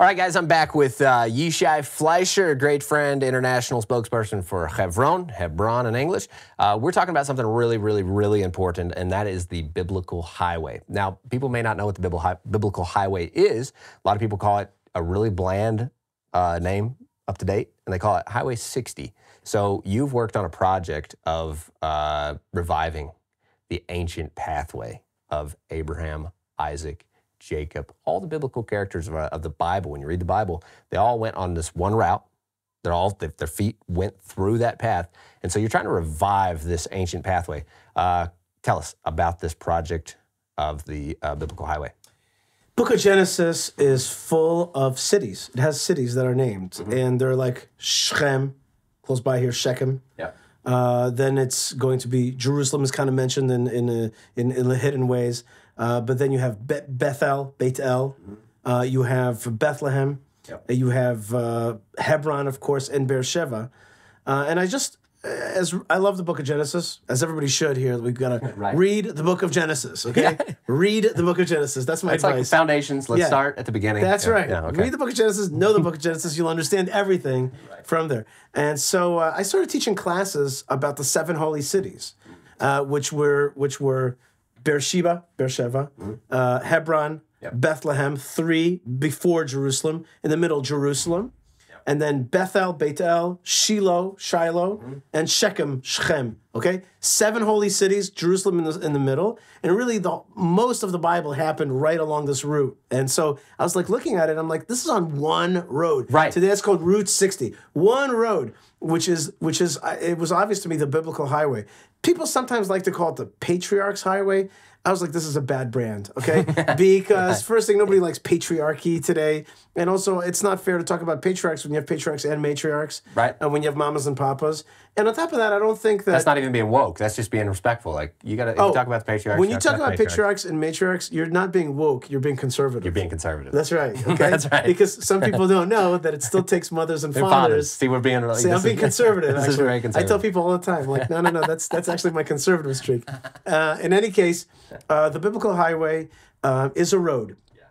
All right, guys, I'm back with uh, Yishai Fleisher, a great friend, international spokesperson for Hebron, Hebron in English. Uh, we're talking about something really, really, really important, and that is the biblical highway. Now, people may not know what the biblical highway is. A lot of people call it a really bland uh, name, up to date, and they call it Highway 60. So you've worked on a project of uh, reviving the ancient pathway of Abraham, Isaac, Jacob, all the biblical characters of, uh, of, the Bible, when you read the Bible, they all went on this one route. They're all, their feet went through that path. And so you're trying to revive this ancient pathway. Uh, tell us about this project of the uh, biblical highway. Book of Genesis is full of cities. It has cities that are named, mm-hmm. and they're like Shechem, close by here, Shechem. Yeah. Uh, then it's going to be Jerusalem is kind of mentioned in in a, in, in hidden ways. Uh, but then you have Be- Bethel, Beit El. Mm-hmm. Uh, you have Bethlehem. Yep. You have uh, Hebron, of course, and Beersheba. Uh, and I just, as I love the book of Genesis, as everybody should here, we've got to right. read the book of Genesis, okay? Yeah. read the book of Genesis. That's my it's advice. like foundations. Let's yeah. start at the beginning. That's yeah. right. Okay. Read the book of Genesis, know the book of Genesis, you'll understand everything right. from there. And so uh, I started teaching classes about the seven holy cities, uh, which were which were Beersheba, Beersheba, mm-hmm. uh, Hebron, yep. Bethlehem, three before Jerusalem, in the middle, Jerusalem, yep. and then Bethel, Bethel, Shiloh, Shiloh, mm-hmm. and Shechem, Shechem. Okay, seven holy cities, Jerusalem in the, in the middle, and really the most of the Bible happened right along this route. And so I was like looking at it, I'm like, this is on one road. Right. Today it's called Route 60. One road, which is which is uh, it was obvious to me the biblical highway. People sometimes like to call it the Patriarch's Highway. I was like, this is a bad brand, okay? Because first thing, nobody likes patriarchy today. And also, it's not fair to talk about patriarchs when you have patriarchs and matriarchs. Right. And when you have mamas and papas. And on top of that, I don't think that that's not even being woke. That's just being respectful. Like you got to oh, talk about the patriarchs. When you talk about patriarchs. patriarchs and matriarchs, you're not being woke. You're being conservative. You're being conservative. That's right. Okay. that's right. Because some people don't know that it still takes mothers and fathers. fathers. See, we're being. Like, See, I'm being conservative. this is very conservative. I tell people all the time, like, no, no, no. That's that's actually my conservative streak. Uh, in any case, uh, the biblical highway uh, is a road. Yeah.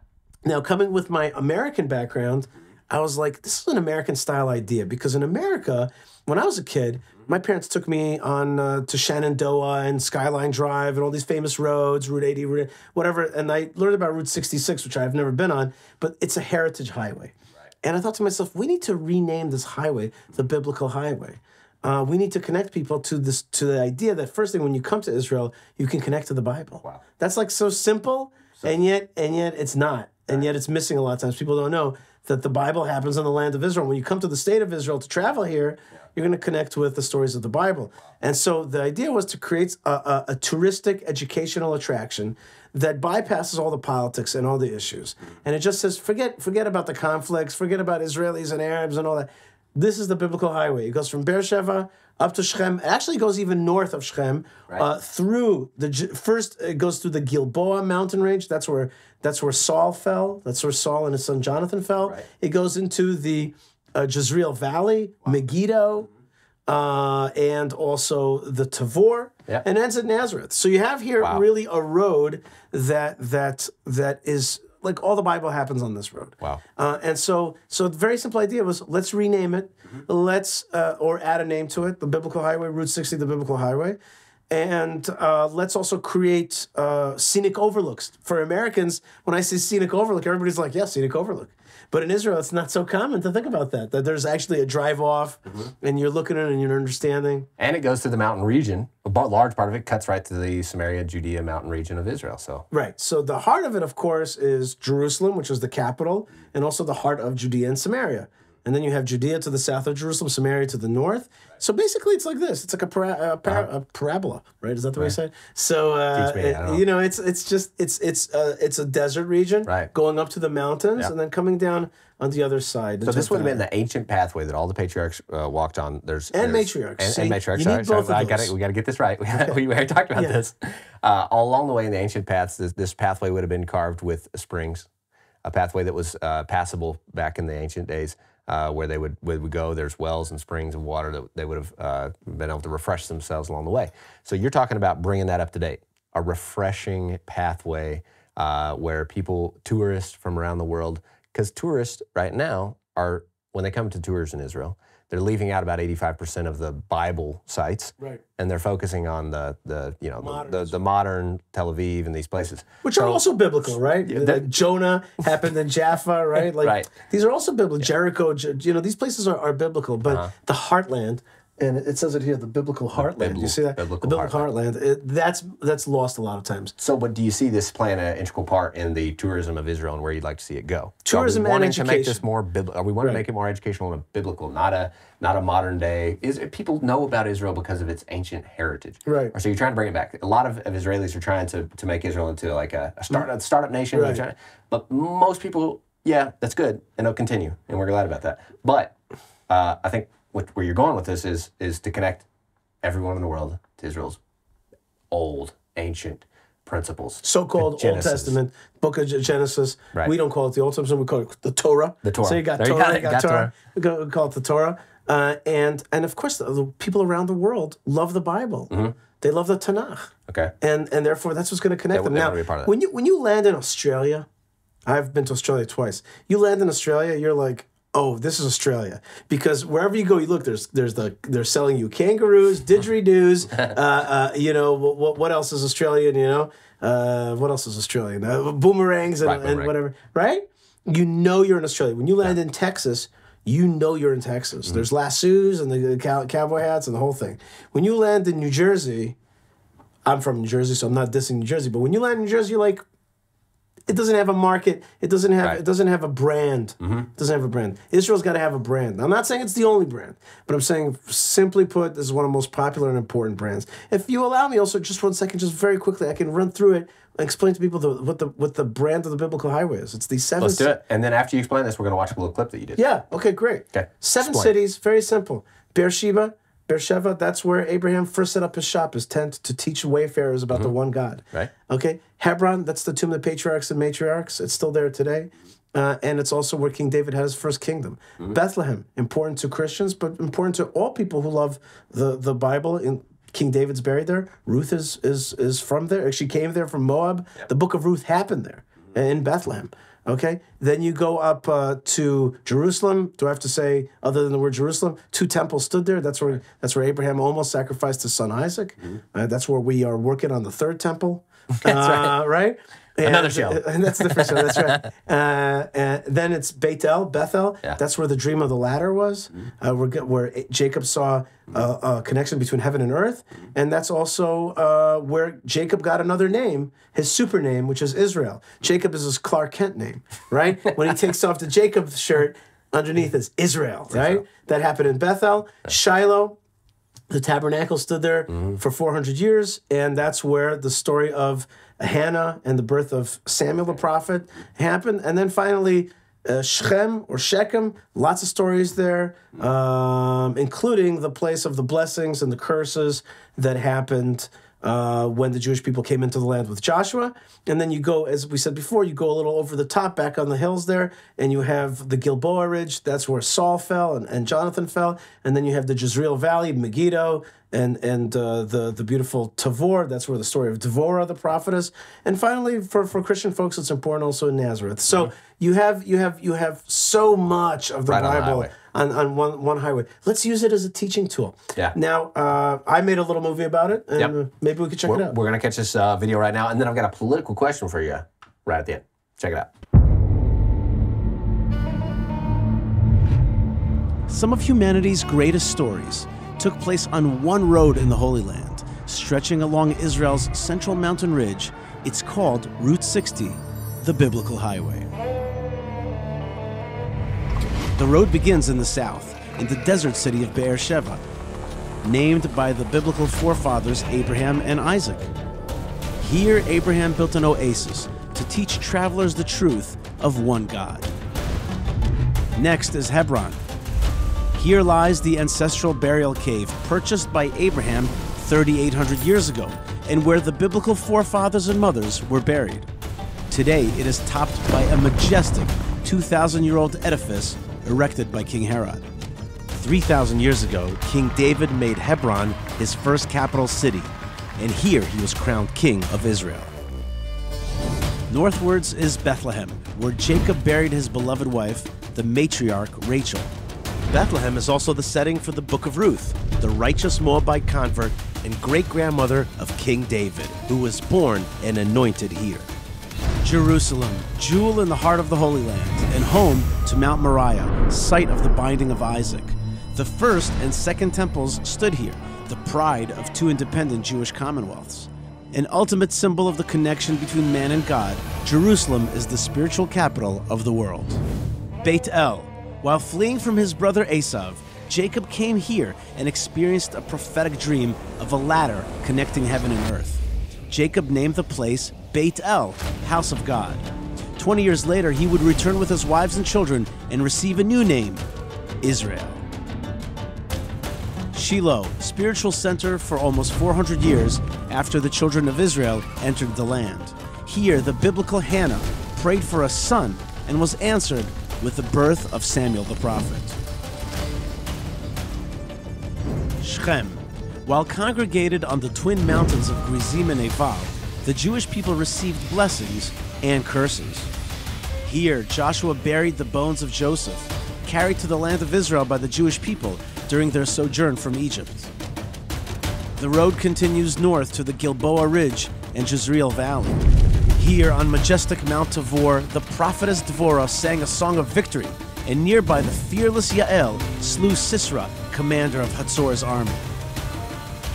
Now, coming with my American background, I was like, this is an American style idea because in America, when I was a kid, my parents took me on uh, to Shenandoah and Skyline Drive and all these famous roads, Route 80, Route, whatever. And I learned about Route 66, which I've never been on, but it's a heritage highway. Right. And I thought to myself, we need to rename this highway the Biblical Highway. Uh, we need to connect people to this to the idea that first thing when you come to Israel, you can connect to the Bible. Wow. That's like so simple, so, and yet and yet it's not, and yet it's missing a lot of times. People don't know that the Bible happens in the land of Israel. When you come to the state of Israel to travel here, you're going to connect with the stories of the Bible. And so the idea was to create a, a, a, touristic educational attraction that bypasses all the politics and all the issues. And it just says, forget, forget about the conflicts, forget about Israelis and Arabs and all that. This is the biblical highway. It goes from Beersheba up to Shechem. It actually goes even north of Shechem, right. uh, through the first. It goes through the Gilboa mountain range. That's where that's where Saul fell. That's where Saul and his son Jonathan fell. Right. It goes into the uh, Jezreel Valley, wow. Megiddo, uh, and also the Tavor, yeah. and ends at Nazareth. So you have here wow. really a road that that that is like all the Bible happens on this road. Wow. Uh, and so, so the very simple idea was let's rename it, mm-hmm. let's uh, or add a name to it, the Biblical Highway, Route 60, the Biblical Highway, and uh, let's also create uh, scenic overlooks for Americans. When I say scenic overlook, everybody's like, "Yeah, scenic overlook." But in Israel, it's not so common to think about that. That there's actually a drive off, mm-hmm. and you're looking at it and you're understanding. And it goes to the mountain region. A large part of it cuts right to the Samaria, Judea mountain region of Israel. So right. So the heart of it, of course, is Jerusalem, which is the capital, and also the heart of Judea and Samaria. And then you have Judea to the south of Jerusalem, Samaria to the north. So basically, it's like this. It's like a, para- a, para- uh-huh. a parabola, right? Is that the right. way you say it? So uh, me, it, you know, it's it's just it's it's uh, it's a desert region, right. Going up to the mountains and then coming down on the other side. So this would have been the ancient pathway that all the patriarchs uh, walked on. There's and there's, matriarchs and, and matriarchs. Sorry, sorry, I got We got to get this right. We, okay. we already talked about yeah. this. Uh, all along the way in the ancient paths, this, this pathway would have been carved with springs, a pathway that was uh, passable back in the ancient days uh, where they would, would go. There's wells and springs of water that they would have uh, been able to refresh themselves along the way. So you're talking about bringing that up to date, a refreshing pathway uh, where people, tourists from around the world, because tourists right now are when they come to tours in Israel, they're leaving out about 85% of the Bible sites, Right. and they're focusing on the the you know the, the, the modern Tel Aviv and these places. Which are also biblical, right? Like Jonah happened in Jaffa, right? Like Right. these are also biblical. Jericho, you know, these places are, are biblical, but Uh-huh. the heartland, and it says it here, the biblical heartland. you see that? biblical the biblical heartland. it, that's that's lost a lot of times. So, but do you see this playing an integral part in the tourism of Israel and where you'd like to see it go? So Tourism are we and wanting to make this more biblical? Are we wanting to make it more educational and biblical, not a not a modern day? Is people know about Israel because of its ancient heritage, Right. So you're trying to bring it back. A lot of, of Israelis are trying to, to make Israel into like a, a startup startup nation, Right. but most people, yeah, that's good, and they'll continue, and we're glad about that. But uh, I think what, where you're going with this is is to connect everyone in the world to Israel's old ancient principles. So-called Old Testament book of Genesis. Right. We don't call it the Old Testament. We call it the Torah. The Torah. So you got There you Torah. got You got, Got Torah. Torah. We call it the Torah. Uh, and and of course, the, the people around the world love the Bible. Mm-hmm. They love the Tanakh. Okay. and and therefore that's what's going to connect They- them. they Now, be part of that. when you when you land in Australia, I've been to Australia twice. You land in Australia, you're like, oh, this is Australia because wherever you go, you look. There's there's the they're selling you kangaroos, didgeridoos. uh, uh, you know what what else is Australian? You know uh, what else is Australian? Uh, boomerangs and, Right, and whatever. Right? You know you're in Australia when you land in Texas. You know you're in Texas. Mm-hmm. There's lassos and the cow- cowboy hats and the whole thing. When you land in New Jersey, I'm from New Jersey, so I'm not dissing New Jersey. But when you land in New Jersey, you're like, it doesn't have a market. It doesn't have. Right. It doesn't have a brand. Mm-hmm. It doesn't have a brand. Israel's got to have a brand. I'm not saying it's the only brand, but I'm saying simply put, this is one of the most popular and important brands. If you allow me, also just one second, just very quickly, I can run through it and explain to people the, what the what the brand of the biblical highway is. It's the seven. Let's do it. And then after you explain this, we're going to watch a little clip that you did. Yeah. Okay. Great. Okay, Seven explain. cities. Very simple. Beersheba. Beersheba. That's where Abraham first set up his shop, his tent, to teach wayfarers about the one God. Mm-hmm. Right. Okay. Hebron. That's the tomb of the patriarchs and matriarchs. It's still there today. Uh, and it's also where King David had his first kingdom. Mm-hmm. Bethlehem, important to Christians, but important to all people who love the, the Bible. In King David's buried there. Ruth is is is from there. She came there from Moab. The book of Ruth happened there in Bethlehem. Okay, then you go up uh, to Jerusalem. Do I have to say other than the word Jerusalem? Two temples stood there. That's where that's where Abraham almost sacrificed his son Isaac. Uh, that's where we are working on the third temple. that's uh, right. Another And- show. and that's the first show. That's right. Uh, and then it's Bethel, Bethel. Yeah. That's where the dream of the ladder was, uh, where, where Jacob saw a, a connection between heaven and earth. And that's also uh, where Jacob got another name, his super name, which is Israel. Jacob is his Clark Kent name, right? when he takes off the Jacob shirt, underneath is Israel, right? That happened in Bethel. Shiloh, the tabernacle stood there for 400 years, and that's where the story of Hannah and the birth of Samuel the prophet happened. And then finally, uh, Shechem or Shechem, lots of stories there, um, including the place of the blessings and the curses that happened uh, when the Jewish people came into the land with Joshua. And then you go, as we said before, you go a little over the top back on the hills there, and you have the Gilboa Ridge. That's where Saul fell and, and Jonathan fell. And then you have the Jezreel Valley, Megiddo, and and uh, the the beautiful Tavor. That's where the story of Devorah, the prophetess. And finally, for, for Christian folks, it's important also in Nazareth. So you have you have you have so much of the Right on the Bible highway. on, on one one highway. Let's use it as a teaching tool. Yeah. Now, uh, I made a little movie about it, and Yep. maybe we could check it We're, out. we're going to catch this uh, video right now, and then I've got a political question for you right at the end. Check it out. Some of humanity's greatest stories took place on one road in the Holy Land, stretching along Israel's central mountain ridge. It's called Route 60, the Biblical Highway. The road begins in the south, in the desert city of Beersheba, named by the biblical forefathers Abraham and Isaac. Here, Abraham built an oasis to teach travelers the truth of one God. Next is Hebron, here lies the ancestral burial cave purchased by Abraham 3,800 years ago, and where the biblical forefathers and mothers were buried. Today, it is topped by a majestic 2,000 year old edifice erected by King Herod. 3,000 years ago, King David made Hebron his first capital city, and here he was crowned king of Israel. Northwards is Bethlehem, where Jacob buried his beloved wife, the matriarch Rachel. Bethlehem is also the setting for the Book of Ruth, the righteous Moabite convert and great grandmother of King David, who was born and anointed here. Jerusalem, jewel in the heart of the Holy Land, and home to Mount Moriah, site of the binding of Isaac. The first and second temples stood here, the pride of two independent Jewish commonwealths. An ultimate symbol of the connection between man and God, Jerusalem is the spiritual capital of the world. Beit El. While fleeing from his brother Esav, Jacob came here and experienced a prophetic dream of a ladder connecting heaven and earth. Jacob named the place Beit El, House of God. Twenty years later, he would return with his wives and children and receive a new name Israel. Shiloh, spiritual center for almost 400 years after the children of Israel entered the land. Here, the biblical Hannah prayed for a son and was answered with the birth of Samuel the prophet. Shechem. While congregated on the twin mountains of Gerizim and Eval, the Jewish people received blessings and curses. Here, Joshua buried the bones of Joseph, carried to the land of Israel by the Jewish people during their sojourn from Egypt. The road continues north to the Gilboa Ridge and Jezreel Valley. Here on majestic Mount Tabor, the prophetess Devorah sang a song of victory, and nearby the fearless Yael slew Sisera, commander of Hatzor's army.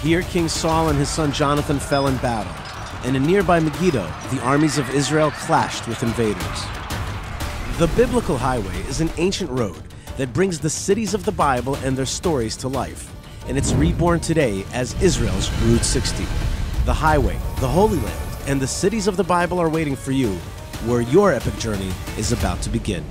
Here King Saul and his son Jonathan fell in battle, and in nearby Megiddo, the armies of Israel clashed with invaders. The Biblical Highway is an ancient road that brings the cities of the Bible and their stories to life, and it's reborn today as Israel's Route 60. The highway, the Holy Land, and the cities of the Bible are waiting for you, where your epic journey is about to begin.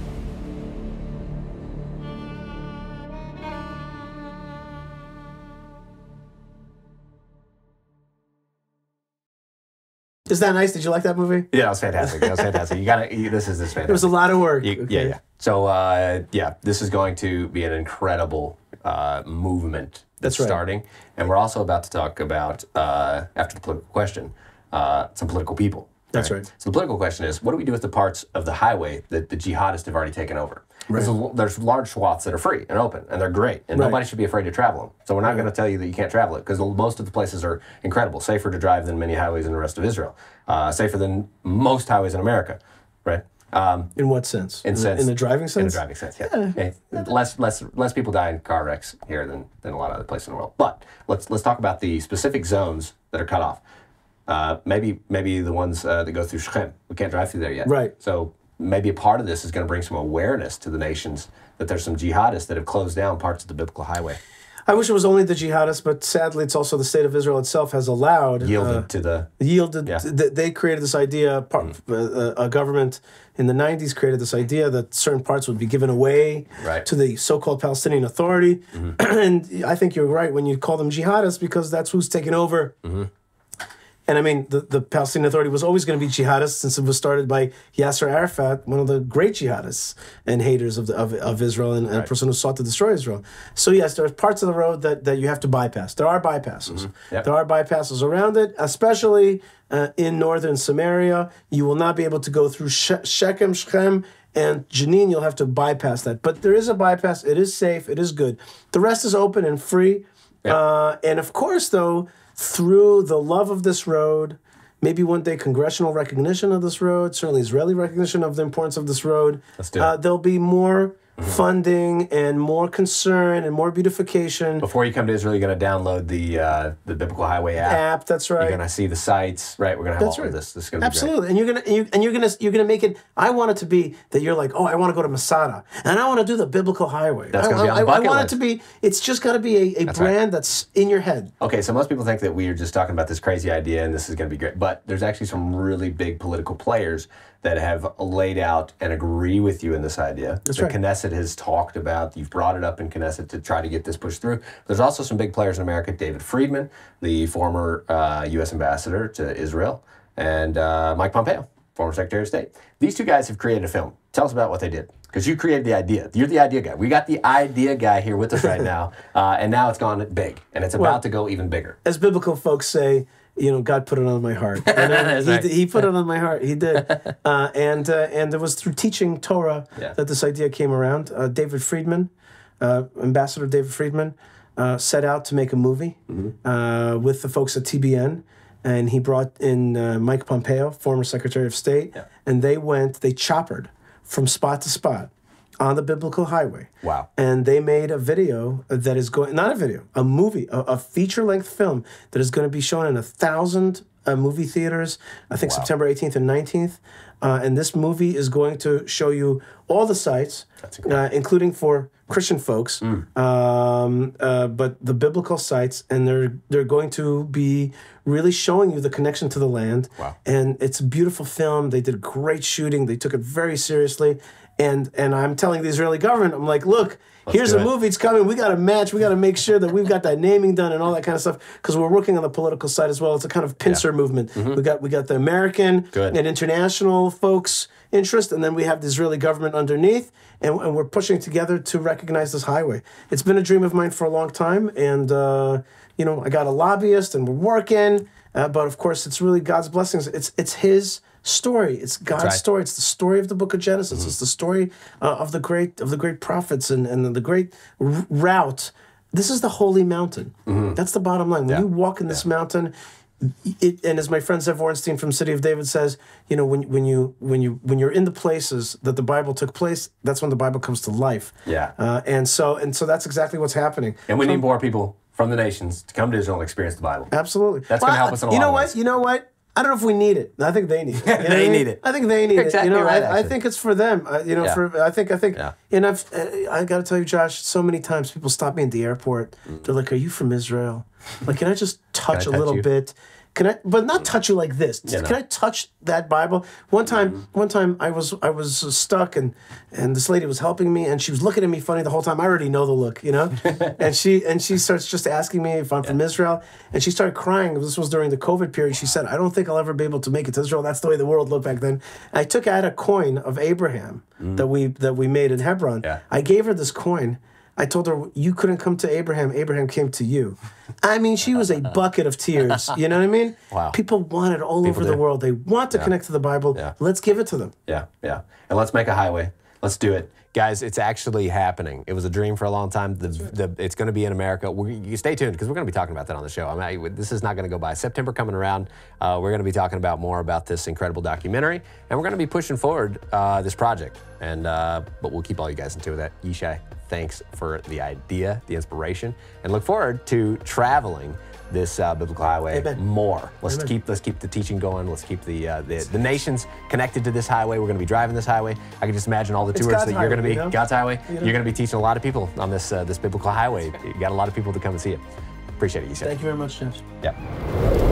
Is that nice? Did you like that movie? Yeah, it was fantastic. That was fantastic. You gotta. You, this is this fantastic. It was a lot of work. You- okay. Yeah, yeah. So, uh, yeah, this is going to be an incredible uh, movement that's, That's right. starting. And we're also about to talk about, uh, after the political question, uh, some political people. That's right. So the political question is, what do we do with the parts of the highway that the jihadists have already taken over? There's, a- there's large swaths that are free and open, and they're great, and Right. nobody should be afraid to travel them. So we're not going to tell you that you can't travel it, because most of the places are incredible, safer to drive than many highways in the rest of Israel, uh, safer than most highways in America, right? Um, In what sense? in the- sense, in the driving sense. In the driving sense, yeah. Okay. Less, less, less people die in car wrecks here than, than a lot of other places in the world. But let's let's talk about the specific zones that are cut off. Uh, maybe maybe the ones uh, that go through Shechem. We can't drive through there yet. Right. So maybe a part of this is going to bring some awareness to the nations that there's some jihadists that have closed down parts of the biblical highway, I wish it was only the jihadists, but sadly, it's also the state of Israel itself has allowed yielded uh, to the. yielded. Yeah. th- they created this idea. Part, Mm. uh, a government in the '90s created this idea that certain parts would be given away Right. to the so-called Palestinian Authority, Mm-hmm. and I think you're right when you call them jihadists because that's who's taking over. Mm-hmm. And I mean, the, the Palestinian Authority was always going to be jihadist since it was started by Yasser Arafat, one of the great jihadists and haters of, the, of, of Israel and, and a person who sought to destroy Israel. So, yes, there are parts of the road that, that you have to bypass. There are bypasses. Yep. There are bypasses around it, especially uh, in northern Samaria. You will not be able to go through she- Shechem, Shechem, and Jenin. You'll have to bypass that. But there is a bypass. It is safe. It is good. The rest is open and free. Uh, and of course, though, through the love of this road, maybe one day congressional recognition of this road, certainly Israeli recognition of the importance of this road, Let's do it. Uh, there'll be more funding and more concern and more beautification. Before you come to Israel, you're going to download the uh, the biblical highway app. App, that's right. You're going to see the sites, right? We're going to have That's all right. of this. This is going to be. Absolutely, and you're gonna and, you, and you're gonna you're gonna make it. I want it to be that you're like, oh, I want to go to Masada, and I want to do the biblical highway. That's I, gonna be on the I, I want list. it to be. It's just got to be a, a right. brand that's in your head. Okay, so most people think that we are just talking about this crazy idea and this is going to be great, but there's actually some really big political players that have laid out and agree with you in this idea. That's the right. Knesset has talked about. You've brought it up in Knesset to try to get this pushed through. There's also some big players in America. David Friedman, the former uh, U.S. ambassador to Israel, and uh, Mike Pompeo, former Secretary of State. These two guys have created a film. Tell us about what they did. Because you created the idea. You're the idea guy. We got the idea guy here with us right now, uh, and now it's gone big, and it's about to go even bigger. As biblical folks say, you know, God put it on my heart. And then That's he, right. he put it on my heart. He did, uh, and uh, and it was through teaching Torah Yeah. that this idea came around. Uh, David Friedman, uh, Ambassador David Friedman, uh, set out to make a movie Mm-hmm. uh, with the folks at TBN, and he brought in uh, Mike Pompeo, former Secretary of State, and they went, they choppered from spot to spot on the biblical highway. Wow. And they made a video that is going, not a video, a movie, a, a feature length film that is going to be shown in a thousand uh, movie theaters, I think September 18th and 19th. Uh, and this movie is going to show you all the sites, uh, including for Christian folks, um, uh, but the biblical sites, and they're they're going to be really showing you the connection to the land. Wow. And it's a beautiful film. They did great shooting. They took it very seriously. And and I'm telling the Israeli government, I'm like, look, here's a movie. It's coming. We got to match. We got to make sure that we've got that naming done and all that kind of stuff because we're working on the political side as well. It's a kind of pincer movement. We got we got the American. Good. and international folks interest, and then we have the Israeli government underneath, and, and we're pushing together to recognize this highway. It's been a dream of mine for a long time, and uh, you know I got a lobbyist, and we're working. Uh, but of course, it's really God's blessings. It's it's His story. It's God's right. story. It's the story of the Book of Genesis. It's the story uh, of the great of the great prophets and and the great r- route. This is the holy mountain. That's the bottom line. When you walk in this mountain, it, and as my friend Zev Orenstein from City of David says, you know, when when you when you when you're in the places that the Bible took place, that's when the Bible comes to life. Yeah. Uh, and so and so that's exactly what's happening. And we need more people from the nations to come to Israel and experience the Bible. Absolutely. That's gonna help us in a You lot know of what? ways. You know what? I don't know if we need it. I think they need it. You know what I They mean? need it. I think they need You're it. exactly You know, right, I, I think it's for them. I, you know, Yeah. for I think I think, Yeah. and I've uh, I got to tell you, Josh. So many times people stop me at the airport. They're like, "Are you from Israel? Like, can I just touch a Mm. touch little you? bit?" Can I, but not touch you like this. Can. I touch that Bible? One time, Mm-hmm. one time, I was I was stuck, and and this lady was helping me, and she was looking at me funny the whole time. I already know the look, you know. and she and she starts just asking me if I'm from Israel, and she started crying. This was during the COVID period. She said, "I don't think I'll ever be able to make it to Israel. That's the way the world looked back then." I took out a coin of Abraham that we that we made in Hebron. Mm. Yeah. I gave her this coin. I told her, "You couldn't come to Abraham. Abraham came to you." I mean, she was a bucket of tears. You know what I mean? Wow. People want it all over the world. They want to connect to the Bible. Yeah. Let's give it to them. Yeah, yeah. And let's make a highway. Let's do it. Guys, it's actually happening. It was a dream for a long time. The, the, it's going to be in America. we you stay tuned because we're going to be talking about that on the show. I mean, I- this is not going to go by. September coming around, uh, we're going to be talking about more about this incredible documentary, and we're going to be pushing forward uh, this project. And uh, but we'll keep all you guys in tune with that. Yishai, thanks for the idea, the inspiration, and look forward to traveling this uh, biblical highway Amen. more. Let's keep let's keep the teaching going. Let's keep the uh, the, the nations connected to this highway. We're going to be driving this highway. I can just imagine all the It's tours God's that you're going to be you know? God's highway. You're going to be teaching a lot of people on this uh, this biblical highway. You got a lot of people to come and see it. Appreciate it, you said. Thank you very much, Jeff. Yeah.